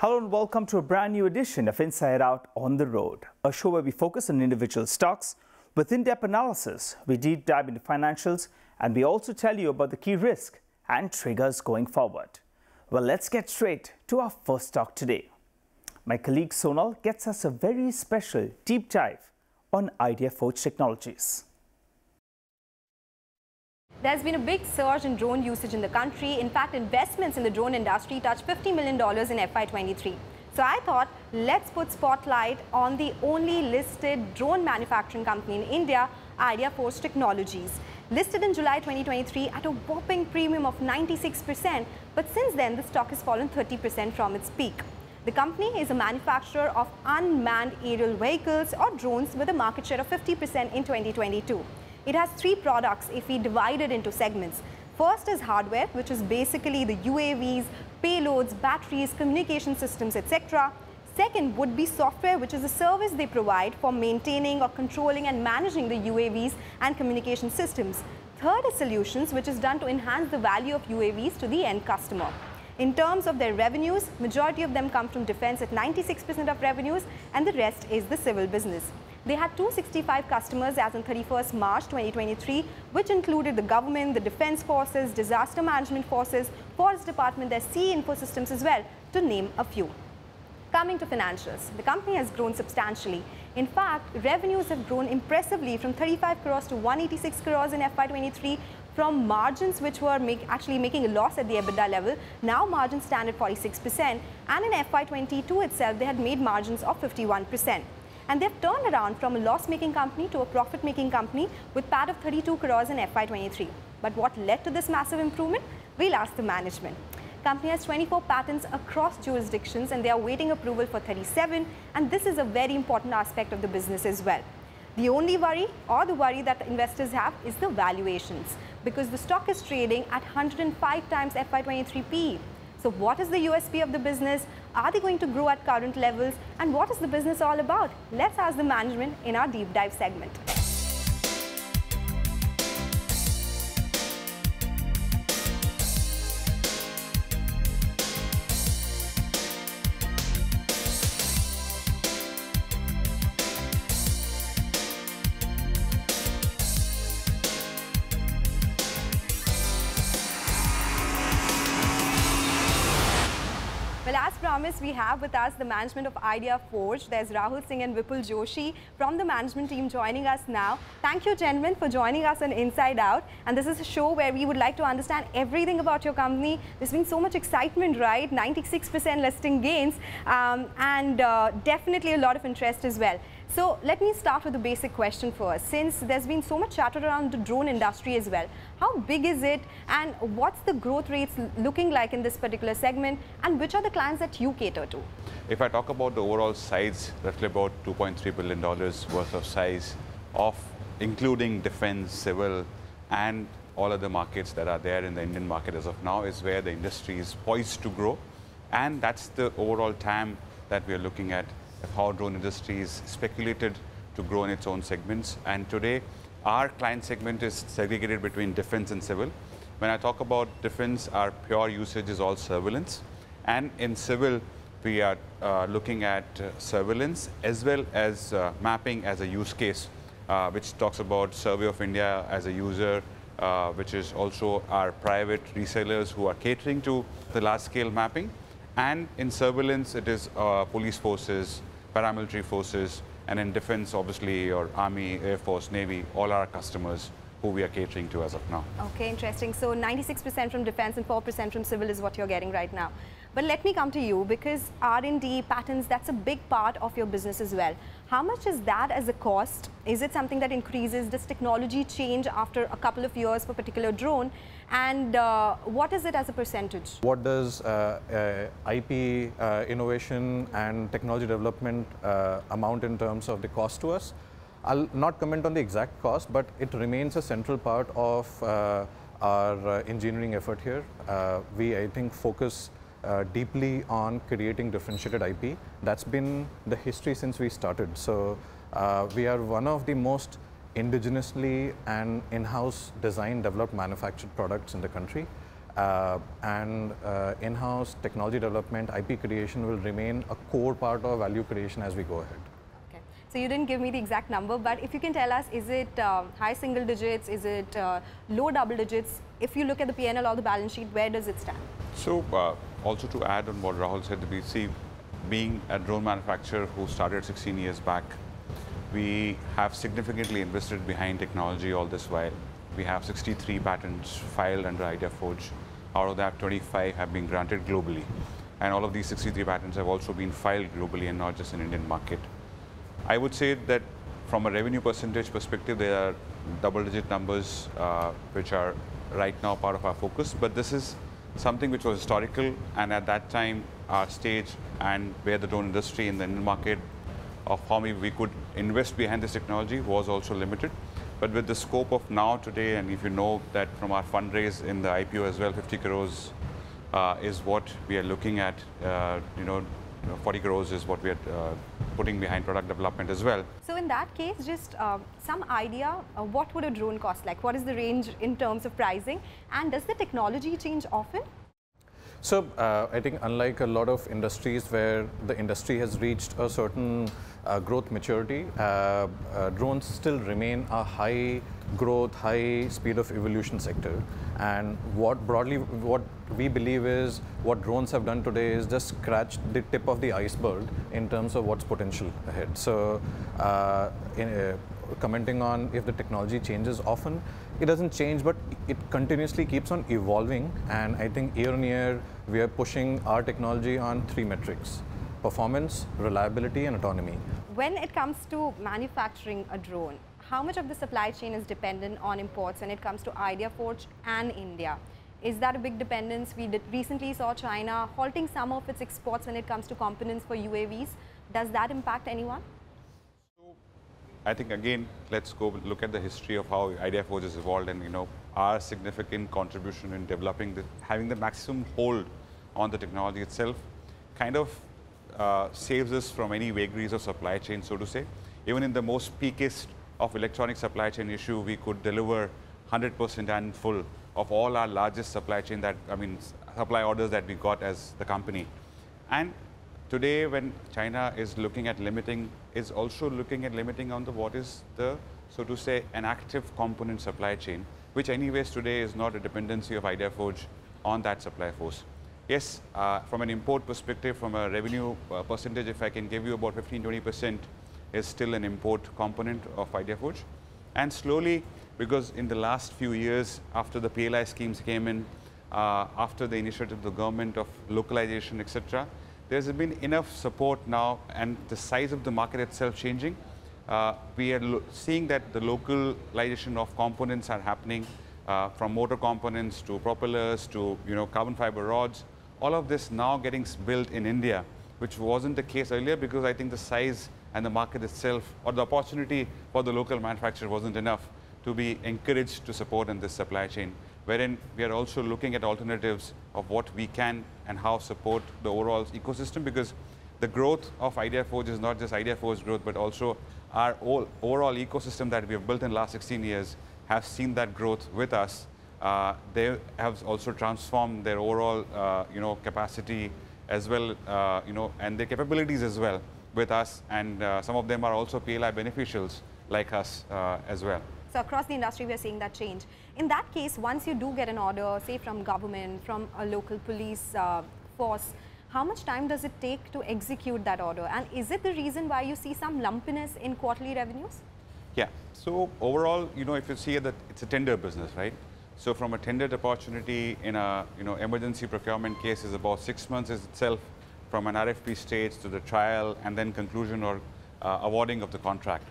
Hello and welcome to a brand new edition of Inside Out on the Road, a show where we focus on individual stocks with in-depth analysis. We deep dive into financials and we also tell you about the key risk and triggers going forward. Well, let's get straight to our first stock today. My colleague Sonal gets us a very special deep dive on Idea Forge Technologies. There's been a big surge in drone usage in the country. In fact, investments in the drone industry touched $50 million in FY23. So I thought, let's put spotlight on the only listed drone manufacturing company in India, Idea Forge Technologies. Listed in July 2023 at a whopping premium of 96%, but since then the stock has fallen 30% from its peak. The company is a manufacturer of unmanned aerial vehicles or drones with a market share of 50% in 2022. It has three products if we divide it into segments. First is hardware, which is basically the UAVs, payloads, batteries, communication systems, etc. Second would be software, which is a service they provide for maintaining or controlling and managing the UAVs and communication systems. Third is solutions, which is done to enhance the value of UAVs to the end customer. In terms of their revenues, majority of them come from defense at 96% of revenues and the rest is the civil business. They had 265 customers as on 31st March 2023, which included the government, the defense forces, disaster management forces, forest department, their sea info systems as well, to name a few. Coming to financials, the company has grown substantially. In fact, revenues have grown impressively from 35 crores to 186 crores in FY23 from margins which were make, actually making a loss at the EBITDA level. Now margins stand at 46% and in FY22 itself they had made margins of 51% and they've turned around from a loss-making company to a profit-making company with PAT of 32 crores in FY23. But what led to this massive improvement? We'll ask the management. Company has 24 patents across jurisdictions and they are waiting approval for 37 and this is a very important aspect of the business as well. The only worry or the worry that investors have is the valuations because the stock is trading at 105 times FY23P. So what is the USP of the business? Are they going to grow at current levels? And what is the business all about? Let's ask the management in our deep dive segment. Promise, we have with us the management of Idea Forge. There's Rahul Singh and Vipul Joshi from the management team joining us now. Thank you, gentlemen, for joining us on Inside Out. And this is a show where we would like to understand everything about your company. There's been so much excitement, right? 96% listing gains um, and uh, definitely a lot of interest as well. So let me start with a basic question first. Since there's been so much chatter around the drone industry as well, how big is it and what's the growth rates looking like in this particular segment and which are the clients that you cater to? If I talk about the overall size, roughly about $2.3 billion worth of size of including defense, civil and all other markets that are there in the Indian market as of now is where the industry is poised to grow. And that's the overall TAM that we are looking at how drone industry is speculated to grow in its own segments. And today, our client segment is segregated between defense and civil. When I talk about defense, our pure usage is all surveillance. And in civil, we are uh, looking at uh, surveillance as well as uh, mapping as a use case, uh, which talks about Survey of India as a user, uh, which is also our private resellers who are catering to the large scale mapping. And in surveillance, it is uh, police forces, paramilitary forces, and in defense, obviously, your Army, Air Force, Navy, all our customers who we are catering to as of now. Okay, interesting. So 96% from defense and 4% from civil is what you're getting right now. But let me come to you because R&D, patents, that's a big part of your business as well. How much is that as a cost? Is it something that increases? Does technology change after a couple of years for a particular drone? And uh, what is it as a percentage? What does uh, uh, IP uh, innovation and technology development uh, amount in terms of the cost to us? I'll not comment on the exact cost, but it remains a central part of uh, our engineering effort here. we, I think, focus uh, deeply on creating differentiated IP. That's been the history since we started. So uh, we are one of the most indigenously and in-house designed, developed, manufactured products in the country. Uh, and uh, in-house technology development, IP creation will remain a core part of value creation as we go ahead. Okay. So you didn't give me the exact number, but if you can tell us, is it uh, high single digits, is it uh, low double digits? If you look at the PNL or the balance sheet, where does it stand? So uh, also to add on what Rahul said, we see being a drone manufacturer who started 16 years back, we have significantly invested behind technology all this while. We have 63 patents filed under IdeaForge. Out of that, 25 have been granted globally. And all of these 63 patents have also been filed globally and not just in Indian market. I would say that from a revenue percentage perspective, there are double-digit numbers uh, which are right now part of our focus, but this is something which was historical and at that time our stage and where the drone industry in the Indian market of how we could invest behind this technology was also limited. But with the scope of now today, and if you know that from our fundraise in the IPO as well, 50 crores uh, is what we are looking at. Uh, you know, 40 crores is what we are uh, putting behind product development as well. So in that case, just uh, some idea, what would a drone cost like? What is the range in terms of pricing? And does the technology change often? So uh, I think unlike a lot of industries where the industry has reached a certain uh, growth maturity, uh, uh drones still remain a high growth, high speed of evolution sector. And what broadly, what we believe is what drones have done today is just scratch the tip of the iceberg in terms of what's potential ahead. So uh, in, uh, commenting on if the technology changes often, it doesn't change, but it continuously keeps on evolving. And I think year on year, we are pushing our technology on three metrics performance, reliability, and autonomy. When it comes to manufacturing a drone, how much of the supply chain is dependent on imports when it comes to IdeaForge and India? Is that a big dependence? We recently saw China halting some of its exports when it comes to components for UAVs. Does that impact anyone? I think again, let's go look at the history of how IdeaForge has evolved and you know our significant contribution in developing, the, having the maximum hold on the technology itself kind of uh, saves us from any vagaries of supply chain, so to say. Even in the most peakest of electronic supply chain issue, we could deliver 100% and full of all our largest supply chain that, I mean, supply orders that we got as the company. And Today, when China is looking at limiting, is also looking at limiting on the what is the, so to say, an active component supply chain, which anyways today is not a dependency of IdeaForge on that supply force. Yes, uh, from an import perspective, from a revenue uh, percentage, if I can give you about 15-20% is still an import component of IdeaForge. And slowly, because in the last few years, after the PLI schemes came in, uh, after the initiative of the government of localization, etc., there's been enough support now and the size of the market itself changing. Uh, we are seeing that the localization of components are happening uh, from motor components to propellers to you know carbon fiber rods. All of this now getting built in India, which wasn't the case earlier because I think the size and the market itself or the opportunity for the local manufacturer wasn't enough to be encouraged to support in this supply chain wherein we are also looking at alternatives of what we can and how support the overall ecosystem because the growth of Idea Forge is not just Idea Forge growth, but also our overall ecosystem that we have built in the last 16 years have seen that growth with us. Uh, they have also transformed their overall, uh, you know, capacity as well, uh, you know, and their capabilities as well with us. And uh, some of them are also PLI beneficials like us uh, as well. So across the industry, we are seeing that change. In that case, once you do get an order, say from government, from a local police uh, force, how much time does it take to execute that order? And is it the reason why you see some lumpiness in quarterly revenues? Yeah. So overall, you know, if you see that it's a tender business, right? So from a tendered opportunity in a you know emergency procurement case is about six months itself from an RFP stage to the trial and then conclusion or uh, awarding of the contract.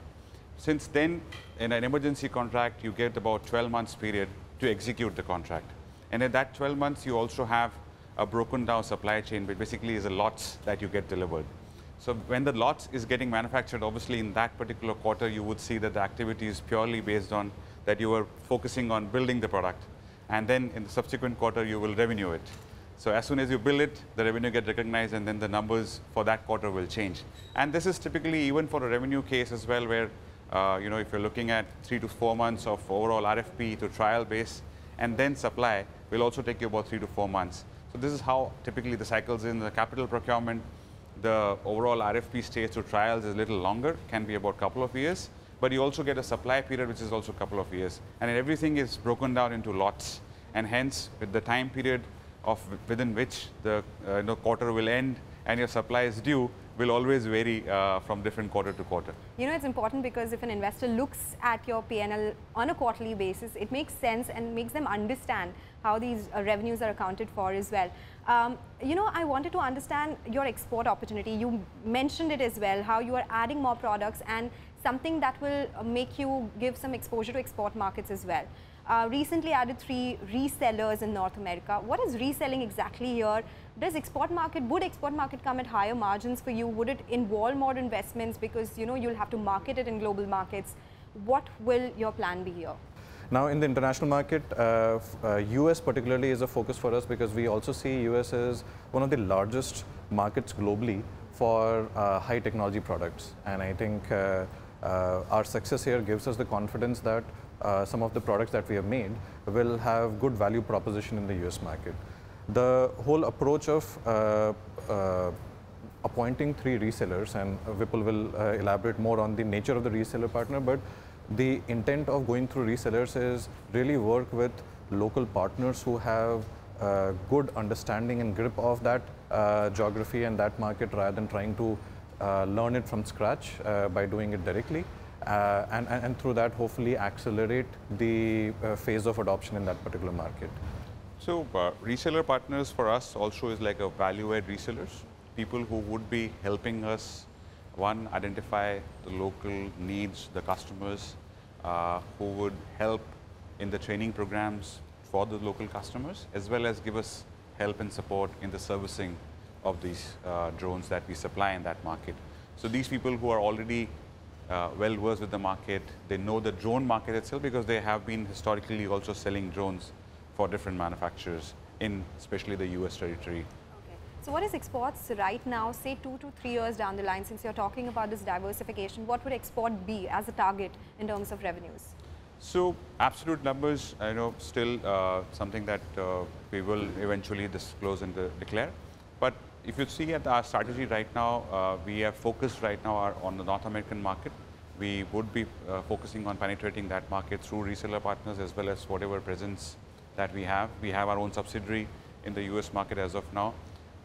Since then, in an emergency contract, you get about 12 months period to execute the contract. And in that 12 months, you also have a broken down supply chain, which basically is a lots that you get delivered. So when the lots is getting manufactured, obviously in that particular quarter, you would see that the activity is purely based on that you are focusing on building the product. And then in the subsequent quarter, you will revenue it. So as soon as you build it, the revenue get recognized and then the numbers for that quarter will change. And this is typically even for a revenue case as well, where uh, you know, if you're looking at three to four months of overall RFP to trial base, and then supply will also take you about three to four months. So this is how typically the cycles in the capital procurement, the overall RFP stage to trials is a little longer, can be about a couple of years, but you also get a supply period which is also a couple of years. And everything is broken down into lots, and hence with the time period of within which the uh, you know, quarter will end and your supply is due, will always vary uh, from different quarter to quarter. You know, it's important because if an investor looks at your PNL on a quarterly basis, it makes sense and makes them understand how these uh, revenues are accounted for as well. Um, you know, I wanted to understand your export opportunity. You mentioned it as well, how you are adding more products and something that will make you give some exposure to export markets as well. Uh, recently added three resellers in North America. What is reselling exactly here? Does export market, would export market come at higher margins for you? Would it involve more investments because you know you'll have to market it in global markets? What will your plan be here? Now in the international market, uh, uh, US particularly is a focus for us because we also see US as one of the largest markets globally for uh, high technology products. And I think uh, uh, our success here gives us the confidence that uh, some of the products that we have made will have good value proposition in the US market. The whole approach of uh, uh, appointing three resellers, and Vipul will uh, elaborate more on the nature of the reseller partner, but the intent of going through resellers is really work with local partners who have uh, good understanding and grip of that uh, geography and that market rather than trying to learn it from scratch by doing it directly. And, and, through that, hopefully accelerate the phase of adoption in that particular market. So, reseller partners for us also is like a value-add resellers, people who would be helping us one, identify the local needs, the customers uh, who would help in the training programs for the local customers, as well as give us help and support in the servicing of these uh, drones that we supply in that market. So these people who are already uh, well versed with the market, they know the drone market itself because they have been historically also selling drones for different manufacturers in especially the US territory so what is exports right now, say two to three years down the line, since you're talking about this diversification, what would export be as a target in terms of revenues? So absolute numbers, I know still uh, something that uh, we will eventually disclose and de declare. But if you see at our strategy right now, uh, we are focused right now on the North American market. We would be uh, focusing on penetrating that market through reseller partners as well as whatever presence that we have. We have our own subsidiary in the US market as of now.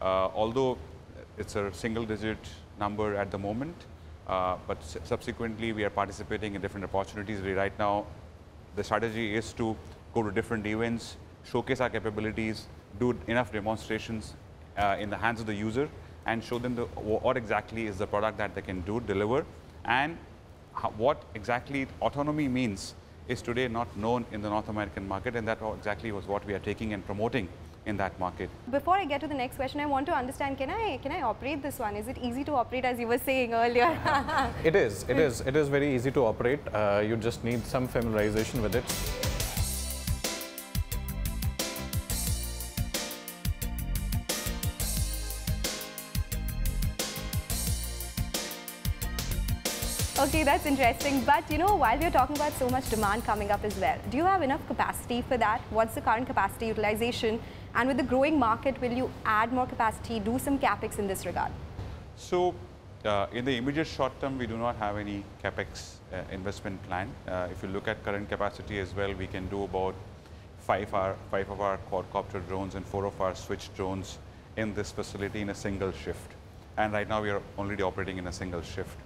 Uh, although it's a single digit number at the moment, uh, but subsequently we are participating in different opportunities. We right now, the strategy is to go to different events, showcase our capabilities, do enough demonstrations uh, in the hands of the user and show them the, what exactly is the product that they can do, deliver, and how, what exactly autonomy means is today not known in the North American market, and that exactly was what we are taking and promoting in that market. Before I get to the next question, I want to understand, can I, can I operate this one? Is it easy to operate as you were saying earlier? it is, it is, it is very easy to operate. Uh, you just need some familiarization with it. Okay, that's interesting. But you know, while we're talking about so much demand coming up as well, do you have enough capacity for that? What's the current capacity utilization? And with the growing market, will you add more capacity, do some capex in this regard? So, uh, in the immediate short term, we do not have any capex uh, investment plan. Uh, if you look at current capacity as well, we can do about five, our, five of our quadcopter drones and four of our switch drones in this facility in a single shift. And right now, we are only operating in a single shift.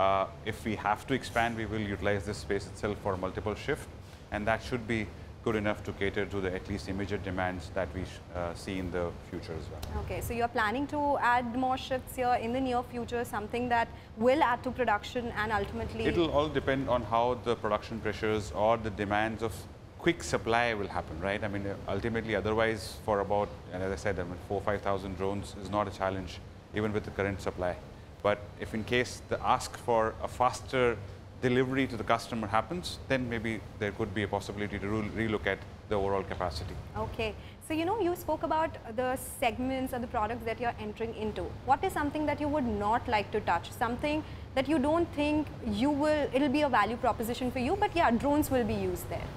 Uh, if we have to expand, we will utilize this space itself for multiple shift, and that should be good enough to cater to the at least immediate demands that we uh, see in the future as well. Okay, so you're planning to add more shifts here in the near future, something that will add to production and ultimately... It'll all depend on how the production pressures or the demands of quick supply will happen, right? I mean, ultimately, otherwise, for about, and as I said, I mean, four, 5,000 drones is not a challenge, even with the current supply. But if in case the ask for a faster delivery to the customer happens, then maybe there could be a possibility to re relook at the overall capacity. Okay. So, you know, you spoke about the segments or the products that you're entering into. What is something that you would not like to touch? Something that you don't think you will, it'll be a value proposition for you, but yeah, drones will be used there.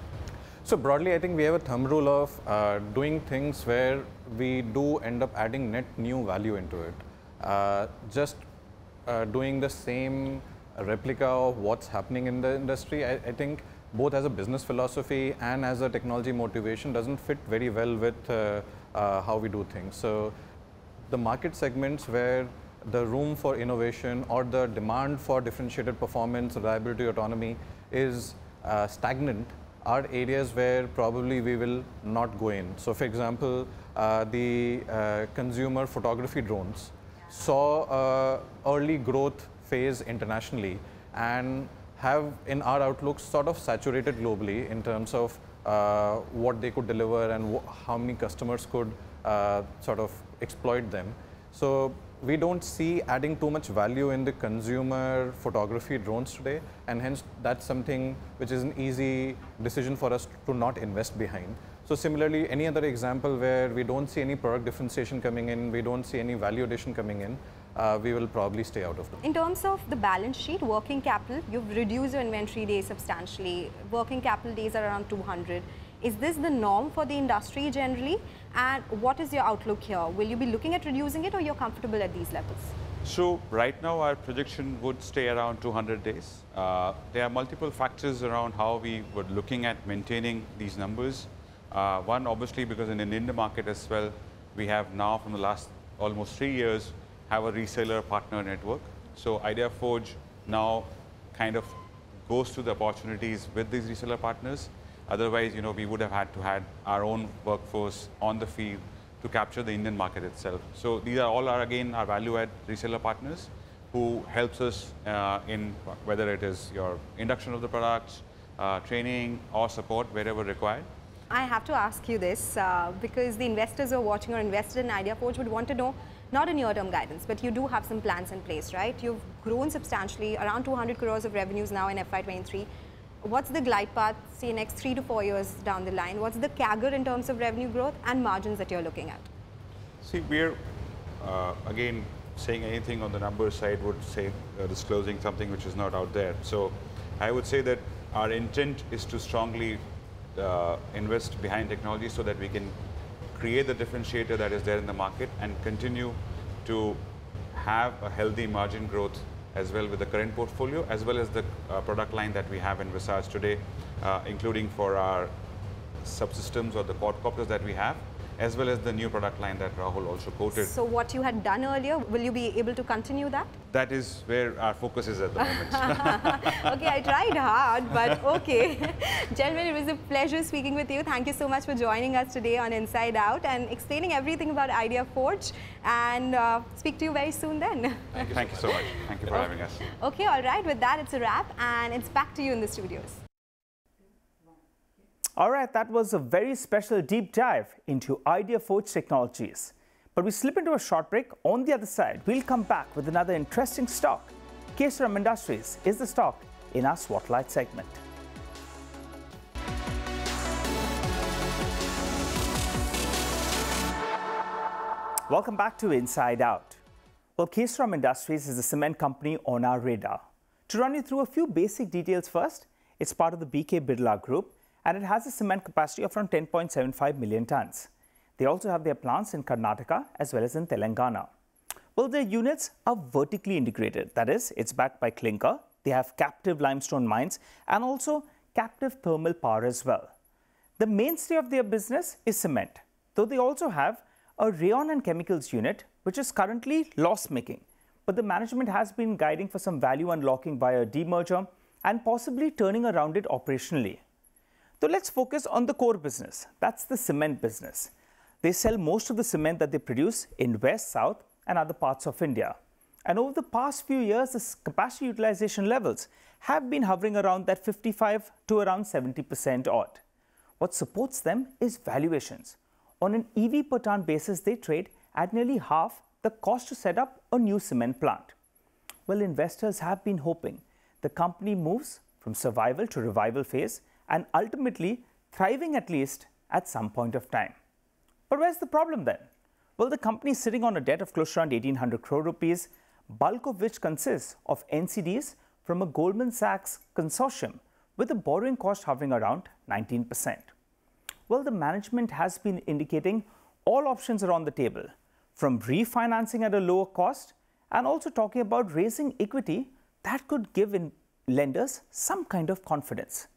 So broadly, I think we have a thumb rule of uh, doing things where we do end up adding net new value into it. Uh, just uh, doing the same replica of what's happening in the industry, I, I, think both as a business philosophy and as a technology motivation doesn't fit very well with uh, uh, how we do things. So the market segments where the room for innovation or the demand for differentiated performance, reliability, autonomy is uh, stagnant are areas where probably we will not go in. So for example, uh, the uh, consumer photography drones saw early growth phase internationally and have in our outlook sort of saturated globally in terms of uh, what they could deliver and how many customers could uh, sort of exploit them. So we don't see adding too much value in the consumer photography drones today, and hence that's something which is an easy decision for us to not invest behind. So similarly, any other example where we don't see any product differentiation coming in, we don't see any value addition coming in, uh, we will probably stay out of them. In terms of the balance sheet, working capital, you've reduced your inventory days substantially. Working capital days are around 200. Is this the norm for the industry generally? And what is your outlook here? Will you be looking at reducing it or you're comfortable at these levels? So right now our projection would stay around 200 days. Uh, there are multiple factors around how we were looking at maintaining these numbers. Uh, one, obviously, because in the Indian market as well, we have now from the last almost three years, have a reseller partner network. So IdeaForge now kind of goes to the opportunities with these reseller partners Otherwise, you know, we would have had to had our own workforce on the field to capture the Indian market itself. So these are all are again our value add reseller partners who helps us uh, in whether it is your induction of the products, uh, training or support wherever required. I have to ask you this uh, because the investors who are watching or invested in IdeaForge would want to know not a near-term guidance, but you do have some plans in place, right? You've grown substantially, around 200 crores of revenues now in FY23 what's the glide path, say, next three to four years down the line? What's the CAGR in terms of revenue growth and margins that you're looking at? See, we're, uh, again, saying anything on the numbers side would say uh, disclosing something which is not out there. So I would say that our intent is to strongly uh, invest behind technology so that we can create the differentiator that is there in the market and continue to have a healthy margin growth as well with the current portfolio, as well as the uh, product line that we have in Visage today, uh, including for our subsystems or the quadcopters that we have, as well as the new product line that Rahul also quoted. So what you had done earlier, will you be able to continue that? That is where our focus is at the moment. okay, I tried hard, but okay. Gentlemen, it was a pleasure speaking with you. Thank you so much for joining us today on Inside Out and explaining everything about IdeaForge. And uh, speak to you very soon then. Thank you, Thank you so much. Thank you for having us. Okay, all right. With that, it's a wrap and it's back to you in the studios. All right, that was a very special deep dive into Idea Forge technologies. But we slip into a short break. On the other side, we'll come back with another interesting stock. Kesoram Industries is the stock in our Swotlight segment. Welcome back to Inside Out. Well, Kesoram Industries is a cement company on our radar. To run you through a few basic details first, it's part of the BK Birla Group and it has a cement capacity of around 10.75 million tons. They also have their plants in Karnataka as well as in Telangana. Well, their units are vertically integrated. That is, it's backed by clinker. They have captive limestone mines and also captive thermal power as well. The mainstay of their business is cement, though they also have a rayon and chemicals unit, which is currently loss-making. But the management has been guiding for some value unlocking via a demerger and possibly turning around it operationally. So let's focus on the core business. That's the cement business. They sell most of the cement that they produce in west, south and other parts of India. And over the past few years, the capacity utilization levels have been hovering around that 55 to around 70% odd. What supports them is valuations. On an EV per ton basis, they trade at nearly half the cost to set up a new cement plant. Well, investors have been hoping the company moves from survival to revival phase and ultimately thriving at least at some point of time. But where's the problem then? Well, the company is sitting on a debt of close to around 1800 crore rupees, bulk of which consists of NCDs from a Goldman Sachs consortium with a borrowing cost hovering around 19%. well, the management has been indicating all options are on the table, from refinancing at a lower cost and also talking about raising equity that could give lenders some kind of confidence.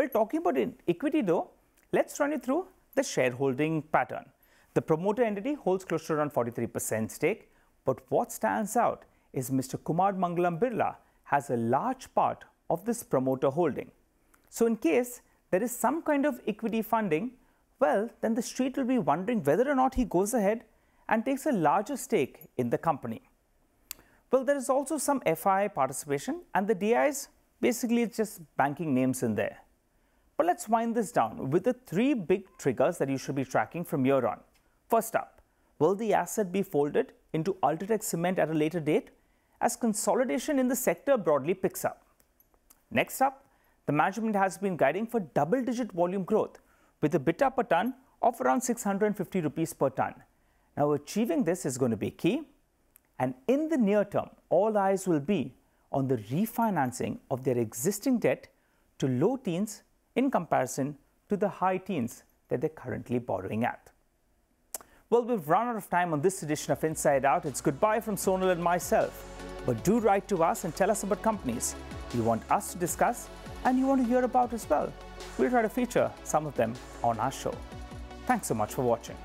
Well, talking about equity though, let's run you through the shareholding pattern. The promoter entity holds close to around 43% stake, but what stands out is Mr. Kumar Mangalam Birla has a large part of this promoter holding. So in case there is some kind of equity funding, well, then the street will be wondering whether or not he goes ahead and takes a larger stake in the company. Well, there is also some FI participation and the DIs basically it's just banking names in there. But let's wind this down with the three big triggers that you should be tracking from here on. First up, will the asset be folded into Ultratech Cement at a later date as consolidation in the sector broadly picks up? Next up, the management has been guiding for double digit volume growth with a EBITDA per ton of around 650 rupees per ton. Now, achieving this is going to be key. And in the near term, all eyes will be on the refinancing of their existing debt to low teens in comparison to the high teens that they're currently borrowing at. Well, we've run out of time on this edition of Inside Out. It's goodbye from Sonal and myself. But do write to us and tell us about companies you want us to discuss and you want to hear about as well. We'll try to feature some of them on our show. Thanks so much for watching.